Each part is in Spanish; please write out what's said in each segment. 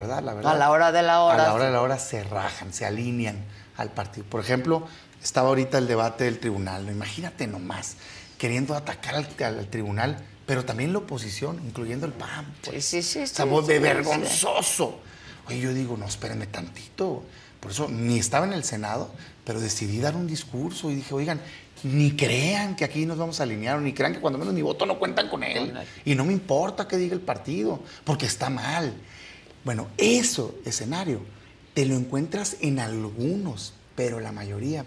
verdad, la verdad. A la hora de la hora. A la hora de la hora se rajan, se alinean al partido. Por ejemplo, estaba ahorita el debate del tribunal. ¿no? Imagínate nomás, queriendo atacar al, al- al tribunal, pero también la oposición, incluyendo el PAN. pues. Sí, sí, sí, sea, sí, de sí, vergonzoso. Oye, yo digo, no, espérenme tantito. Por eso ni estaba en el Senado, pero decidí dar un discurso y dije, oigan, ni crean que aquí nos vamos a alinear, ni crean que cuando menos mi voto no cuentan con él. Con él. Y no me importa qué diga el partido, porque está mal. Bueno, eso, escenario, te lo encuentras en algunos, pero la mayoría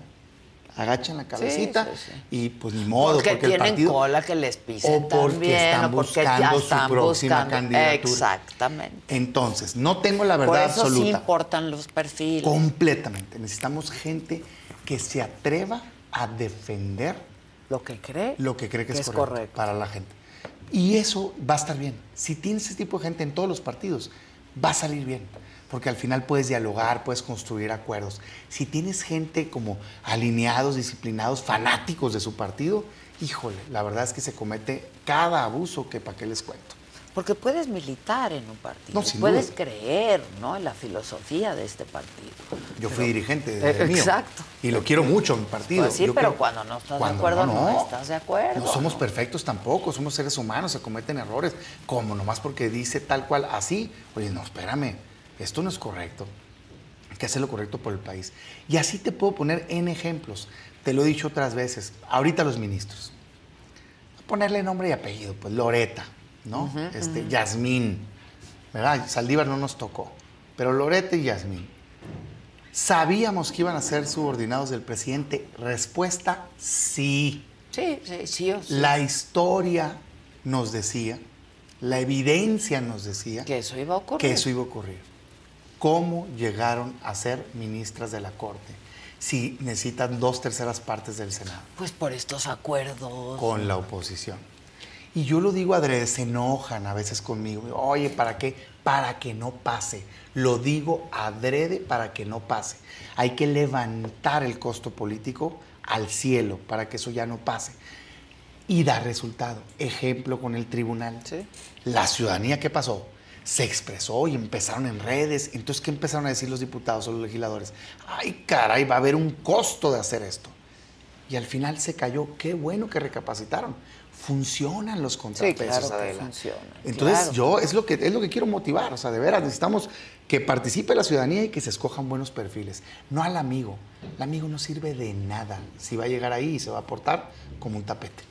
agachan la cabecita sí, sí. y pues ni modo, porque, porque, el tienen partido... cola que les pisen o porque también, están porque buscando están su próxima buscando. candidatura. Exactamente. Entonces, no tengo la Por verdad eso sí absoluta. importan los perfiles. Completamente. Necesitamos gente que se atreva a defender Lo que cree. lo que cree que, es, es correcto, correcto. para la gente. Y eso va a estar bien. Si tienes ese tipo de gente en todos los partidos, va a salir bien. Porque al final puedes dialogar, puedes construir acuerdos. Si tienes gente como alineados, disciplinados, fanáticos de su partido, híjole, la verdad es que se comete cada abuso que para qué les cuento. Porque puedes militar en un partido, No, puedes duda. creer ¿no? en la filosofía de este partido. Yo fui dirigente Eh, del mío. exacto. Y lo quiero mucho, mi partido. Pues sí, Yo pero cuando no estás de acuerdo, no estás de acuerdo, No somos ¿no? perfectos tampoco, somos seres humanos, se cometen errores. Como nomás porque dice tal cual así. Oye, no, espérame, esto no es correcto. Hay que hacer lo correcto por el país. Y así te puedo poner en ejemplos. Te lo he dicho otras veces. Ahorita los ministros. Ponerle nombre y apellido, pues Loreta, ¿no? este, Yasmín, ¿verdad? Saldívar no nos tocó, pero Loreta y Yasmín. ¿Sabíamos que iban a ser subordinados del presidente? Respuesta, sí. Sí, sí, sí o sí. La historia nos decía, la evidencia nos decía Que eso iba a ocurrir. que eso iba a ocurrir. ¿Cómo llegaron a ser ministras de la Corte? Si necesitan dos terceras partes del Senado Pues por estos acuerdos. con la oposición. Y yo lo digo adrede, se enojan a veces conmigo. Oye, ¿para qué? Para que no pase. Lo digo adrede para que no pase. Hay que levantar el costo político al cielo para que eso ya no pase. Y da resultado. Ejemplo con el tribunal. Sí. La ciudadanía, ¿qué pasó? Se expresó y empezaron en redes. Entonces, ¿qué empezaron a decir los diputados o los legisladores? Ay, caray, va a haber un costo de hacer esto. Y al final se cayó. Qué bueno que recapacitaron. Funcionan los contrapesos, claro que Adela. funcionan, Entonces, claro. yo es lo, que, es lo que quiero motivar. O sea, de veras, necesitamos que participe la ciudadanía y que se escojan buenos perfiles. No al amigo. El amigo no sirve de nada si va a llegar ahí y se va a portar como un tapete.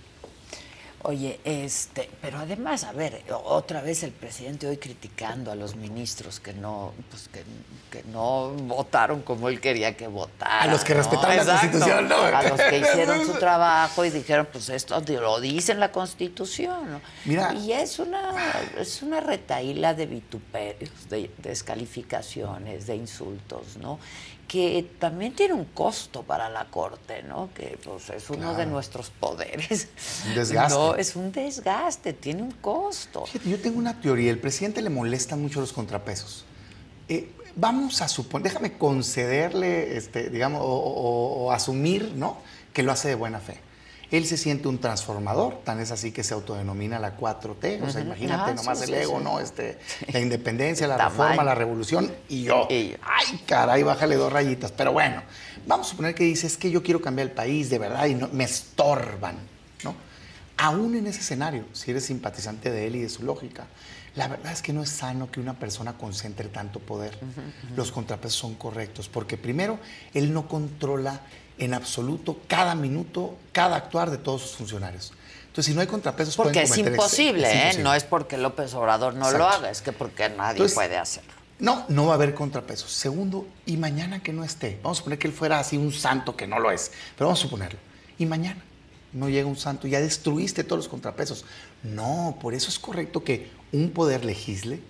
Oye, este, pero además, a ver, otra vez el presidente hoy criticando a los ministros que no, pues que, que no votaron como él quería que votaran. A los que ¿no? respetaron la. Constitución, ¿no? A los que hicieron su trabajo y dijeron, pues esto lo dice en la Constitución. ¿no? Mira. Y es una, es una retaíla de vituperios, de descalificaciones, de insultos, ¿no? Que también tiene un costo para la Corte, ¿no? Que pues es uno de nuestros poderes. Un desgaste. No, es un desgaste, tiene un costo. Fíjate, yo tengo una teoría. El presidente le molestan mucho los contrapesos. Eh, vamos a suponer, déjame concederle, este, digamos, o, o- o asumir, ¿no? Que lo hace de buena fe. Él se siente un transformador, tan es así que se autodenomina la 4T. O sea, imagínate Ah, nomás sí, el ego, sí. ¿no? Este, la independencia, la Tamaño. reforma, la revolución y yo. Ay, caray, bájale dos rayitas. Pero bueno, vamos a suponer que dices que yo quiero cambiar el país de verdad y no, me estorban, ¿no? Aún en ese escenario, si eres simpatizante de él y de su lógica, la verdad es que no es sano que una persona concentre tanto poder. Los contrapesos son correctos, porque primero, él no controla en absoluto cada minuto, cada actuar de todos sus funcionarios. Entonces, si no hay contrapesos, Porque pueden es ex- imposible, ¿eh? No es porque López Obrador no lo haga, es que porque nadie Entonces, puede hacerlo. No, no va a haber contrapesos. Segundo, y mañana que no esté. Vamos a suponer que él fuera así un santo que no lo es, pero vamos a suponerlo. Y mañana no llega un santo, ya destruiste todos los contrapesos. No, por eso es correcto que un poder legisle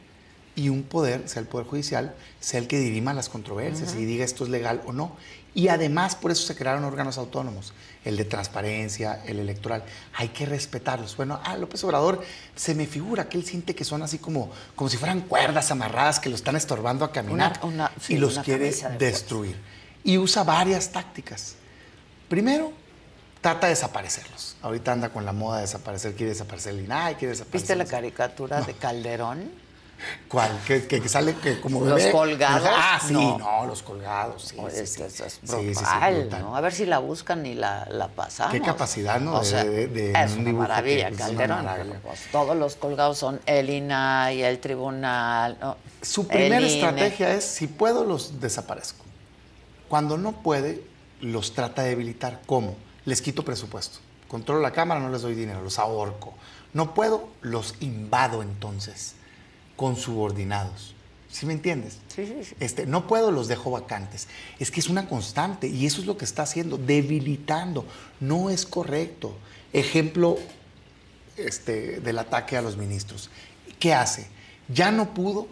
y un poder, sea el poder judicial, sea el que dirima las controversias y diga esto es legal o no. Y además por eso se crearon órganos autónomos, el de transparencia, el electoral. Hay que respetarlos. Bueno, a López Obrador se me figura que él siente que son así como, como si fueran cuerdas amarradas que lo están estorbando a caminar Una- una- sí, y los quiere de destruir. Y usa varias tácticas. Primero, trata de desaparecerlos. Ahorita anda con la moda de desaparecer, quiere desaparecer el INAI, quiere desaparecer... ¿Viste la caricatura de Calderón? ¿Cuál? Que, que, sale que como Los colgados. Ah, sí, no, los colgados, sí. Oye, sí, es, sí. es sí, sí, brutal. ¿no? A ver si la buscan y la, la pasamos. Qué capacidad, ¿no? O sea, de- de- es un una dibujo que maravilla, es una Calderón. maravilla. pues, todos los colgados son el INAI, el tribunal. ¿no? Su primera estrategia es, si puedo, los desaparezco. Cuando no puede, los trata de debilitar. ¿Cómo? Les quito presupuesto. Controlo la Cámara, no les doy dinero, los ahorco. No puedo, los invado entonces, con subordinados. ¿Sí me entiendes? Sí, sí, sí. Este, no puedo, los dejo vacantes. Es que es una constante y eso es lo que está haciendo, debilitando. No es correcto. Ejemplo este, del ataque a los ministros. ¿Qué hace? Ya no pudo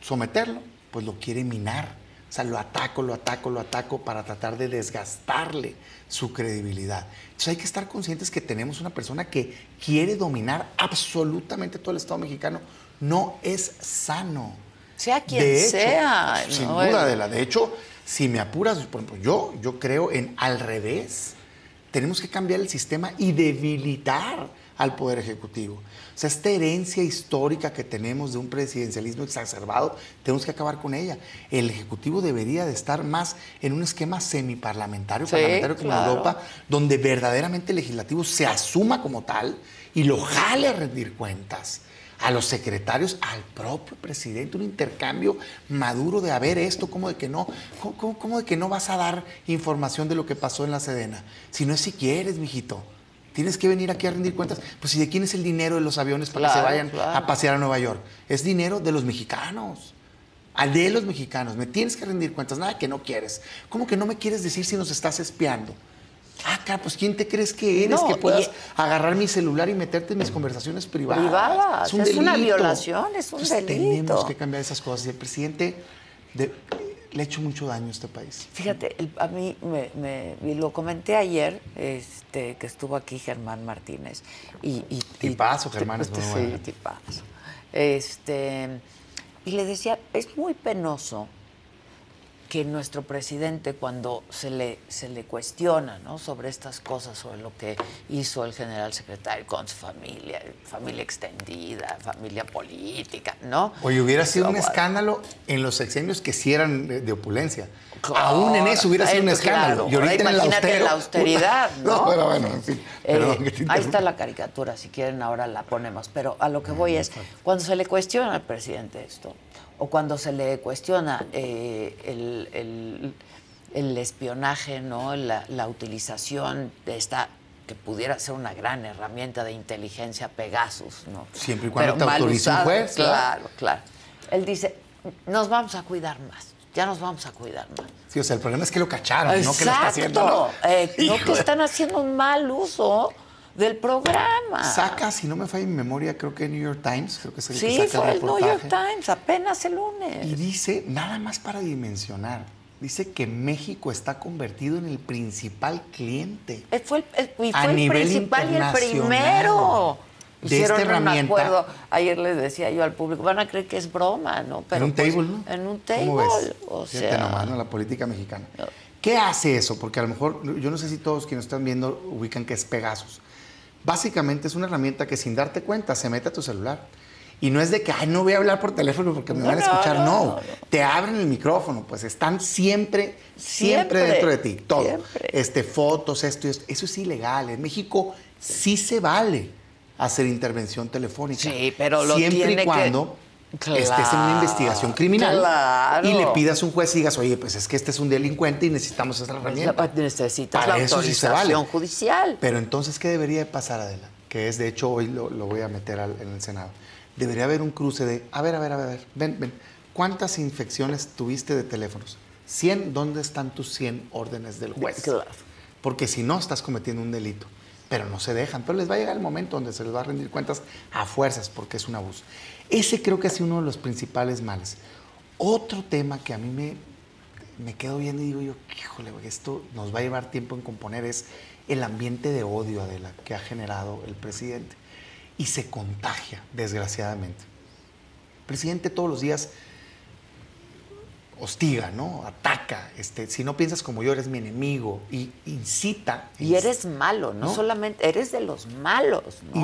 someterlo, pues lo quiere minar. O sea, lo ataco, lo ataco, lo ataco para tratar de desgastarle su credibilidad. Entonces hay que estar conscientes que tenemos una persona que quiere dominar absolutamente todo el Estado mexicano. No es sano. Sea quien De hecho, sea. Sin ¿no? duda, de la. De hecho, si me apuras, por ejemplo, yo, yo creo en al revés. Tenemos que cambiar el sistema y debilitar al Poder Ejecutivo. O sea, esta herencia histórica que tenemos de un presidencialismo exacerbado, tenemos que acabar con ella. El Ejecutivo debería de estar más en un esquema semiparlamentario, Sí, parlamentario como claro. Europa, donde verdaderamente el legislativo se asuma como tal y lo jale a rendir cuentas a los secretarios, al propio presidente, un intercambio maduro de a ver esto, como de que no, cómo, cómo- cómo de que no vas a dar información de lo que pasó en la Sedena. Si no es si quieres, mijito. Tienes que venir aquí a rendir cuentas. Pues, ¿y de quién es el dinero de los aviones para que se vayan claro. a pasear a Nueva York? Es dinero de los mexicanos. Al de los mexicanos. Me tienes que rendir cuentas. Nada que no quieres. ¿Cómo que no me quieres decir si nos estás espiando? Ah, cara, pues ¿quién te crees que eres? No, que puedas y- agarrar mi celular y meterte en mis conversaciones privadas. Privadas, es una violación, es un Entonces, delito. Tenemos que cambiar esas cosas. Y el presidente de- le ha hecho mucho daño a este país. Fíjate, el- a mí me, me- lo comenté ayer, este, que estuvo aquí Germán Martínez. Y, y, y- Tipazo, Germán, es muy sí, bueno. tipazo. Este, y le decía, es muy penoso que nuestro presidente cuando se le, se le cuestiona ¿no? sobre estas cosas, sobre lo que hizo el general secretario con su familia, familia extendida, familia política, ¿no? Oye, hubiera sido un escándalo en los sexenios que sí eran de, opulencia. Claro, Aún en eso hubiera sido un escándalo. claro. y ahorita Ahora en el imagínate austero, la austeridad, puta. ¿no? pero bueno, en fin. Eh, ahí está la caricatura, si quieren ahora la ponemos. Pero a lo que voy es, cuando se le cuestiona al presidente esto, o cuando se le cuestiona eh, el, el- el espionaje, ¿no? La, la utilización de esta que pudiera ser una gran herramienta de inteligencia Pegasus, ¿no? Siempre y cuando Pero te autorice un juez, claro. Claro, claro. Él dice, nos vamos a cuidar más, ya nos vamos a cuidar más. Sí, o sea, el problema es que lo cacharon, no que lo está haciendo. ¿no? Eh, no que están haciendo un mal uso del programa. Saca, si no me falla mi memoria, creo que New York Times, creo que es el que Sí, saca fue el New York. Times, apenas el lunes. Y dice, nada más para dimensionar, dice que México está convertido en el principal cliente Eh, Fue el, el- y A fue el nivel principal y el primero. de Hicieron esta un acuerdo. Ayer les decía yo al público, van a creer que es broma, ¿no? en un pues, table, ¿no? En un ¿Cómo table. ves? O Fíjate sea, nomás, ¿no? La política mexicana. ¿Qué hace eso? Porque a lo mejor, yo no sé si todos quienes están viendo ubican que es Pegasus. Básicamente es una herramienta que sin darte cuenta se mete a tu celular. Y no es de que, ay, no voy a hablar por teléfono porque me No, van a escuchar. no, No, no, no. te abren el micrófono, pues están siempre, siempre, Siempre, dentro de ti. Todo. siempre. Este, fotos, esto y esto. Eso es ilegal. En México sí se vale hacer intervención telefónica. Sí, pero lo Siempre tiene y que- cuando Claro, estés en una investigación criminal claro. y le pidas a un juez y digas, oye, pues es que este es un delincuente y necesitamos esa herramienta. necesitas Para la eso sí se vale. judicial. Pero entonces, ¿qué debería de pasar, Adela? Que es, de hecho, hoy lo, lo voy a meter al- en el Senado. Debería haber un cruce de, a ver, a ver, a ver, ven, ven, ¿cuántas infecciones tuviste de teléfonos? 100, ¿dónde están tus 100 órdenes del juez? Claro. Porque si no, estás cometiendo un delito. Pero no se dejan. Pero les va a llegar el momento donde se les va a rendir cuentas a fuerzas porque es un abuso. Ese creo que ha sido uno de los principales males. Otro tema que a mí me, me quedo viendo y digo yo, híjole, esto nos va a llevar tiempo en componer es el ambiente de odio, Adela, que ha generado el presidente. Y se contagia, desgraciadamente. El presidente todos los días hostiga, ¿no? Ataca. Este, si no piensas como yo, eres mi enemigo. Y incita. Y eres malo, no, ¿No? solamente, eres de los malos, ¿no?